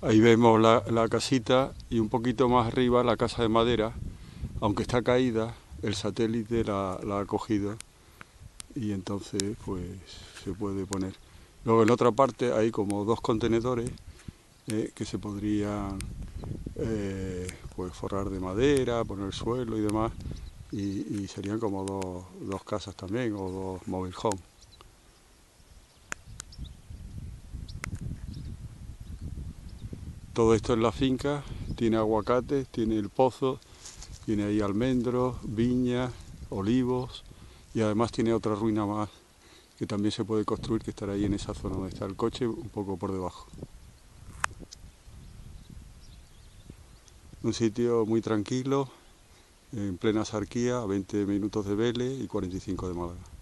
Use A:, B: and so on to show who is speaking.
A: Ahí vemos la, casita y un poquito más arriba la casa de madera, aunque está caída, el satélite la, ha cogido y entonces pues se puede poner. Luego en otra parte hay como dos contenedores eh, que se podrían eh, pues forrar de madera, poner suelo y demás y, y serían como dos, dos casas también o dos mobile home. Todo esto en la finca, tiene aguacates, tiene el pozo, tiene ahí almendros, viñas, olivos y además tiene otra ruina más que también se puede construir que estará ahí en esa zona donde está el coche, un poco por debajo. Un sitio muy tranquilo, en plena Sarquía, a 20 minutos de Vélez y 45 de Málaga.